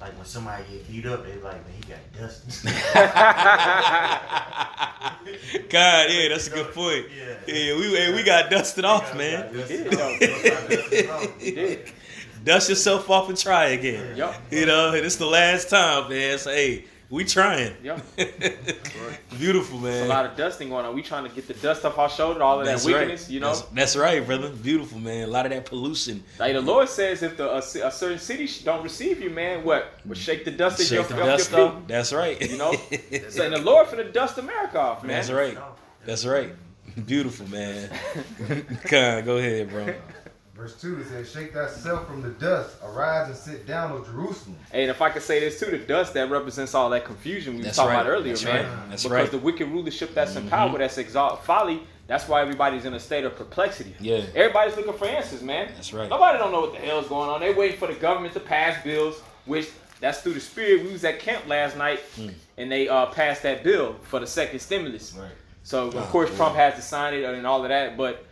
Like when somebody get beat up, they like, man, he got dusty. God, yeah, that's a good point. Yeah. Yeah, we hey, we got dusted off, man. Dust yourself off and try again. Yup. You know, and it's the last time, man. So hey, we trying. Yup. Beautiful, man. a lot of dusting going on. We trying to get the dust off our shoulder, all of That's that right. wickedness, you know. That's, that's right, brother. Beautiful, man. A lot of that pollution. Like the Lord says, if the a, a certain city don't receive you, man, what? Well, shake the dust Shake off the your, dust your off. That's right. You know, so, and the Lord for the dust America off, man. That's right. That's right. Beautiful, man. Con, go ahead, bro. Verse 2 it says, Shake thyself from the dust, arise and sit down, O Jerusalem. Hey, and if I could say this too, the dust that represents all that confusion we That's was talking right. about earlier, That's man. right. That's because right. Mm-hmm. the wicked rulership that's in power, that's exalt folly. That's why everybody's in a state of perplexity. Yeah. Everybody's looking for answers, man. That's right. Nobody don't know what the hell's going on. They waiting for the government to pass bills, which that's through the spirit. We was at camp last night, Mm. and they uh, passed that bill for the second stimulus. Right. So of Oh, course boy. Trump has to sign it and all of that, but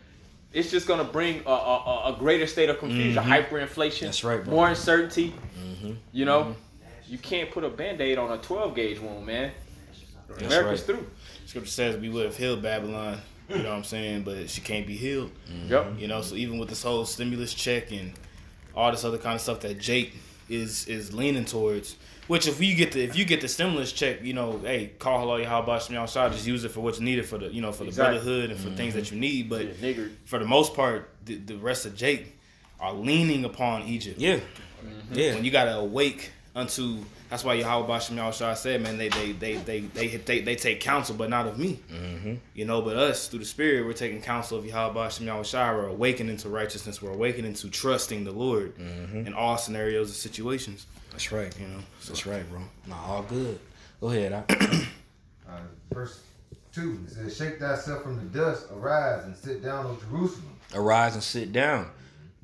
it's just gonna bring a, a, a- a greater state of confusion, Mhm. hyperinflation, That's right, bro. more uncertainty. Mm-hmm. You know, you can't put a band-aid on a 12 gauge wound, man. That's America's right. through. Scripture says we would have healed Babylon. You know what I'm saying? But she can't be healed. Yep. You know, so even with this whole stimulus check and all this other kind of stuff that Jake is is leaning towards, which if you get the if you get the stimulus check, you know, hey, call hello how about y'all shot, just use it for what's needed for the you know for the Exactly. brotherhood and for things Mm-hmm. that you need. But Yeah, for the most part, the, the rest of Jake are leaning upon Egypt. Yeah. Yeah. When you gotta awake unto that's why Yahweh Bashim Yahushua said, man, they they they they they they, they take counsel, but not of me. Mm-hmm. You know, but us through the Spirit, we're taking counsel of Yahweh Bashim Yahushua. We're awakening to righteousness. We're awakening to trusting the Lord Mm-hmm. in all scenarios and situations. That's right. You know, so That's right, bro. Nah, all good. Go ahead. I, Uh, verse 2 it says, Shake thyself from the dust, arise and sit down, O Jerusalem. arise and sit down.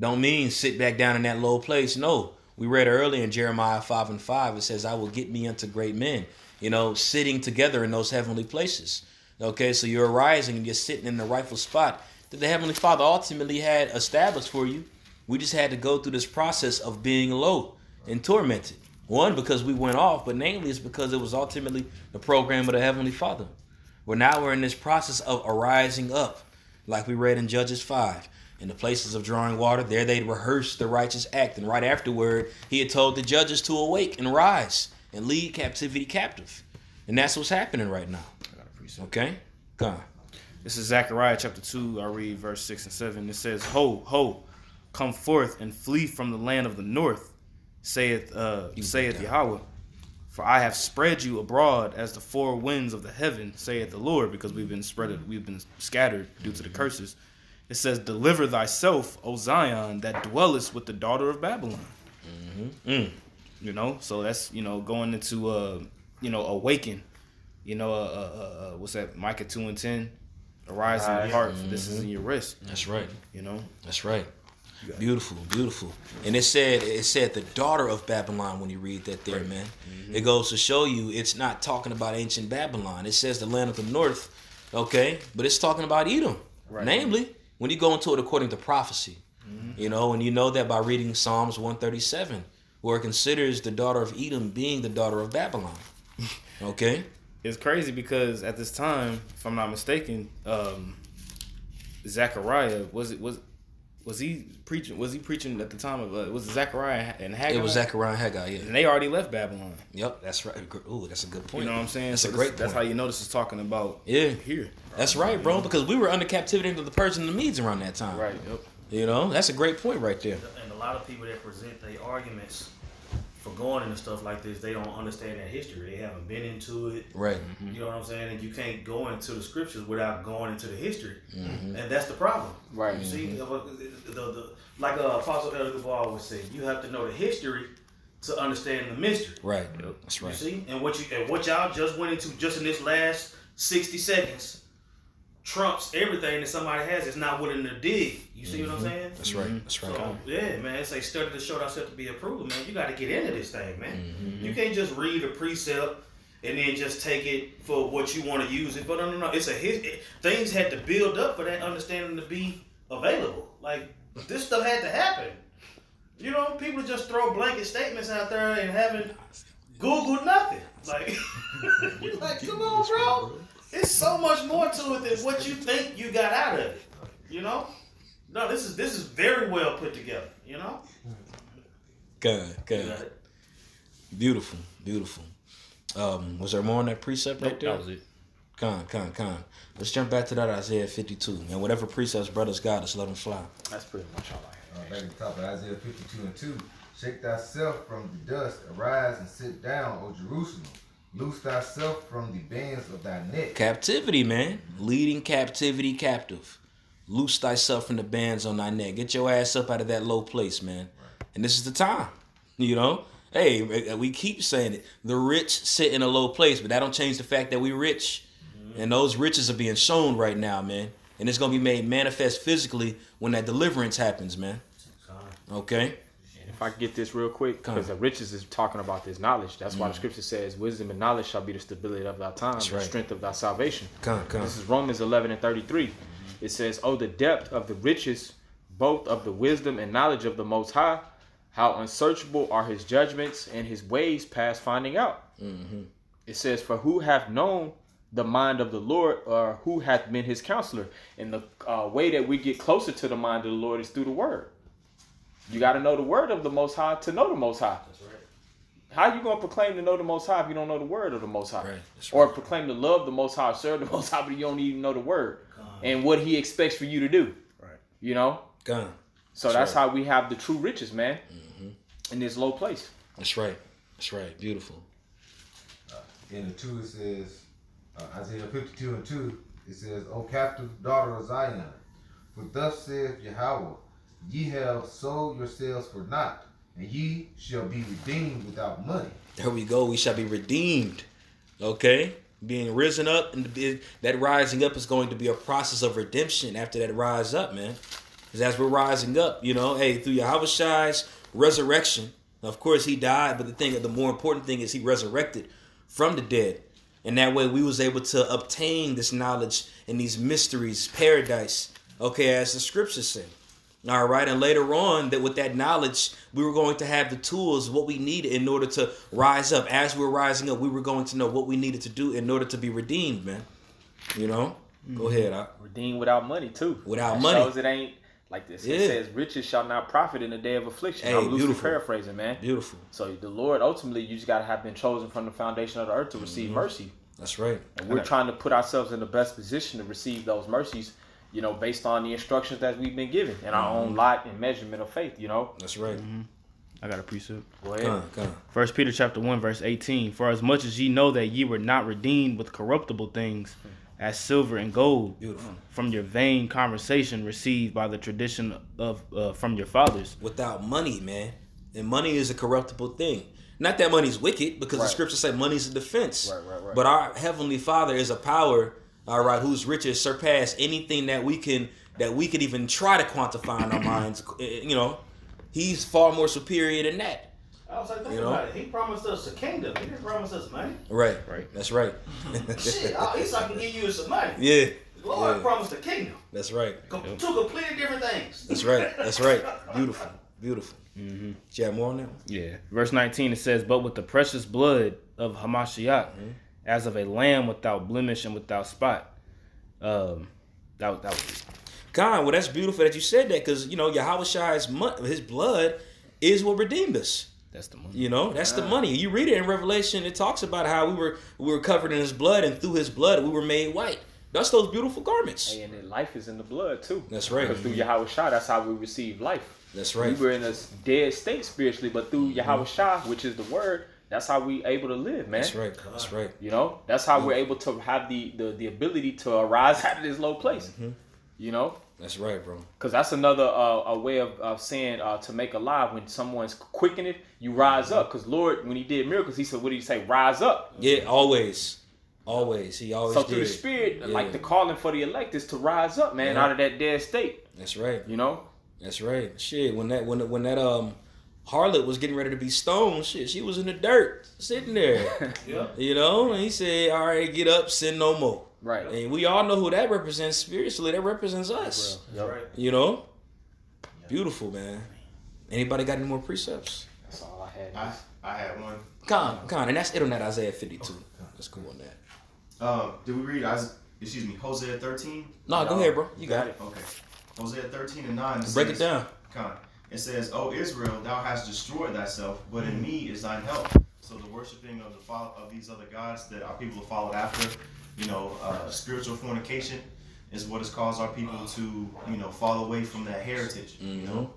Don't mean sit back down in that low place. No. We read earlier in Jeremiah 5 and 5, it says, I will get me unto great men. You know, sitting together in those heavenly places. Okay, so you're arising and you're sitting in the rightful spot that the Heavenly Father ultimately had established for you. We just had to go through this process of being low and tormented. One, because we went off, but namely it's because it was ultimately the program of the Heavenly Father. Well, now we're in this process of arising up, like we read in Judges 5. In the places of drawing water, there they'd rehearse the righteous act. And right afterward, he had told the judges to awake and rise and lead captivity captive. And that's what's happening right now. Okay? Come. This is Zechariah chapter 2. I read verse 6 and 7. It says, Ho, ho, come forth and flee from the land of the north, saith, uh, You saith break Yahweh. For I have spread you abroad as the four winds of the heaven, saith the Lord, because we've been spread, we've been scattered due to the curses. It says, Deliver thyself, O Zion, that dwellest with the daughter of Babylon. Mm. You know, so that's you know going into uh you know awaken, you know uh, uh, uh, uh what's that Micah two and ten, Arise in Right. your heart, for this is in your wrist. That's right. You know, That's right. Beautiful, beautiful. And it said it said the daughter of Babylon when you read that there, man. It goes to show you it's not talking about ancient Babylon. It says the land of the north, okay? But it's talking about Edom. right. Namely, when you go into it according to prophecy. You know, and you know that by reading Psalms 137, where it considers the daughter of Edom being the daughter of Babylon. Okay? it's crazy because at this time, if I'm not mistaken, um, Zechariah was it was was he preaching? Was he preaching at the time of uh, was it Zechariah and Haggai? It was Zechariah and Haggai, yeah. and they already left Babylon. Yep, that's right. Ooh, that's a good point. You know what I'm saying? That's So a this- great That's how point. you notice is talking about Yeah. here. That's right, bro. Because we were under captivity under the Persians and the Medes around that time. Right. Yep. You know, that's a great point right there. And a lot of people that present their arguments for going into stuff like this, they don't understand that history. They haven't been into it. Right. You know what I'm saying? And you can't go into the scriptures without going into the history, Mm-hmm. and that's the problem. Right. You see, the, the, the, like uh, Apostle Elder Duval would say, you have to know the history to understand the mystery. Right. That's right. You right. see, and what you and what y'all just went into just in this last sixty seconds trumps everything that somebody has is not willing to dig. You see what I'm saying? Mm-hmm. That's right. That's right. So, yeah, man, it's a study to show ourselves to be approved, man. You got to get into this thing, man. Mm-hmm. You can't just read a precept and then just take it for what you want to use it. But no, no, no. It's a his. It, things had to build up for that understanding to be available. Like this stuff had to happen. You know, people just throw blanket statements out there and haven't Googled nothing. Like, like, come on, bro. It's so much more to it than what you think you got out of it. You know? No, this is this is very well put together. You know? Good. Good. Yeah. Beautiful. Beautiful. Um, was there more on that precept right there? That was it. Con, con, con. Let's jump back to that Isaiah 52. And whatever precepts brothers got, let's let them fly. That's pretty much all I have. Uh, back at the top of Isaiah 52 and 2. Shake thyself from the dust, arise and sit down, O Jerusalem. Loose thyself from the bands of thy neck. Captivity, man. Leading captivity captive. Loose thyself from the bands on thy neck. Get your ass up out of that low place, man. And this is the time. You know? Hey, eh, we keep saying it. The rich sit in a low place, but that don't change the fact that we rich. Mm-hmm. And those riches are being shown right now, man. And it's gonna be made manifest physically when that deliverance happens, man. Okay? I get this real quick, because the riches is talking about this knowledge. That's why the scripture says, "Wisdom and knowledge shall be the stability of thy time, the right. strength of thy salvation." Come, come. This is Romans 11 and 33. It says, "Oh, the depth of the riches, both of the wisdom and knowledge of the Most High, how unsearchable are His judgments and His ways past finding out." It says, "For who hath known the mind of the Lord, or who hath been His counselor?" And the uh, way that we get closer to the mind of the Lord is through the Word. You got to know the Word of the Most High to know the Most High. That's right. How you gonna proclaim to know the Most High if you don't know the word of the Most High? Right, that's Or right. proclaim to love the Most High, serve the Most High, but you don't even know the word and what He expects for you to do. Right. You know. Gun. So That's that's, right. how we have the true riches, man, mm-hmm. in this low place. That's right. That's right. Beautiful. In the 2 it says, uh, Isaiah 52 and 2, it says, O captive daughter of Zion, for thus saith Yahweh, ye have sold yourselves for naught, and ye shall be redeemed without money. There we go. We shall be redeemed. Okay? Being risen up, and that rising up is going to be a process of redemption after that rise up, man. Because as we're rising up, you know, hey, through Yahawashi's resurrection, of course he died, but the thing, the more important thing is he resurrected from the dead. And that way we was able to obtain this knowledge and these mysteries, paradise, okay, as the scriptures say. All right, and later on, that with that knowledge, we were going to have the tools, what we needed in order to rise up. As we were rising up, we were going to know what we needed to do in order to be redeemed, man. You know, go ahead. I, Redeemed without money too. Without That money. shows it ain't like this. Yeah. It says, "Riches shall not profit in the day of affliction." Hey, I'm loosely beautiful. paraphrasing, man. beautiful. So the Lord ultimately, you just gotta have been chosen from the foundation of the earth to receive Mm-hmm. mercy. That's right. And we're trying to put ourselves in the best position to receive those mercies, you know, based on the instructions that we've been given and our Mm-hmm. own lot and measurement of faith, you know. That's right. I got a precept. Go ahead. Come on, come on. First Peter chapter one verse eighteen. For as much as ye know that ye were not redeemed with corruptible things, as silver and gold, Beautiful. from your vain conversation received by the tradition of uh, from your fathers. Without money, man, and money is a corruptible thing. Not that money's wicked, because the Right. scriptures say money's a defense. Right, right, right. But our heavenly Father is a power all right, whose riches surpass anything that we can that we could even try to quantify in our minds. Eh, You know, he's far more superior than that. I was like, think You know? about it. He promised us a kingdom. He didn't promise us money. Right, Right. That's right. Shit, at least I can give you some money. yeah, The Lord Yeah. promised a kingdom. that's right. Com- Two completely different things. That's right. That's right. Beautiful, beautiful. Mm-hmm. Do you have more on that? one? Yeah. Verse 19 it says, But with the precious blood of Hamashiach, as of a lamb without blemish and without spot. Um, that, was- that was it. God, well, that's beautiful that you said that because you know Yahawashi's his blood is what redeemed us. That's the money. You know, that's the money. You read it in Revelation. It talks about how we were we were covered in His blood, and through His blood we were made white. That's those beautiful garments. Hey, and then life is in the blood too. That's right. Because through Yahawashi, that's how we receive life. That's right. We were in a dead state spiritually, but through Yahawashi, which is the word, that's how we able to live, man. That's right. That's right. You know, that's how we're able to have the the, the ability to arise out of this low place. You know, That's right, bro. because that's another uh, a way of, of saying uh, to make alive when someone's quickening, you rise up. Because Lord, when He did miracles, He said, "What did He say? Rise up." Yeah, always, always. He always So through did. the Spirit, Yeah. like the calling for the elect is to rise up, man, Yeah. out of that dead state. That's right. You know, That's right. Shit, when that when when that um harlot was getting ready to be stoned, shit, she was in the dirt, sitting there. Yep. you know, and he said, "All right, get up, sin no more." right? And we all know who that represents spiritually. That represents us. That's right. You know, beautiful man. Anybody got any more precepts? That's all I had. I, I had one. Con, con, and that's it on that Isaiah fifty-two. That's cool on that. Um, did we read? Isaiah, excuse me, Hosea thirteen. No, go ahead, bro. You got it. Okay. Hosea thirteen and nine. Break it says- down. Con. It says, "O Israel, thou hast destroyed thyself, but in me is thine help." So the worshiping of the of these other gods that our people have followed after, you know, uh, spiritual fornication, is what has caused our people to, you know, fall away from that heritage. You know,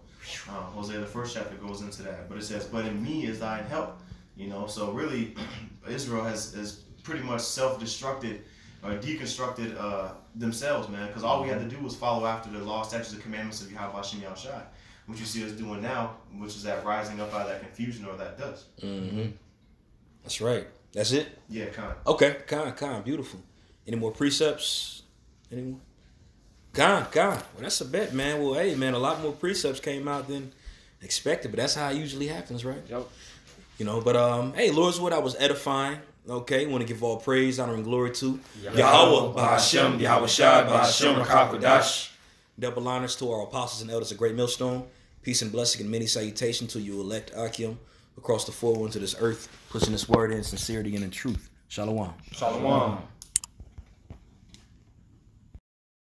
uh, Hosea the first chapter goes into that, but it says, "But in me is thine help." You know, so really, Israel has has pretty much self-destructed or deconstructed uh, themselves, man. Because all we had to do was follow after the law, statutes, and commandments of Yahweh Hashem Yahushua, which you see us doing now, which is that rising up out of that confusion or that dust. Mm-hmm. That's right. That's it. Yeah, kind of. Okay, con, con, beautiful. Any more precepts? Anyone? Con, con. Well, that's a bet, man. Well, hey, man, a lot more precepts came out than expected, but that's how it usually happens, right? Yep. You know, but um, hey, Lord's what I was edifying. Okay, want to give all praise, honor, and glory to Yahweh. Yahweh, Bahashem, Yahawashi, Bahashem, Ruach HaKodesh. Double honors to our apostles and elders of Great Millstone. Peace and blessing and many salutation to you, elect Akim, across the four winds of this earth, pushing this word in sincerity and in truth. Shalom. Shalom.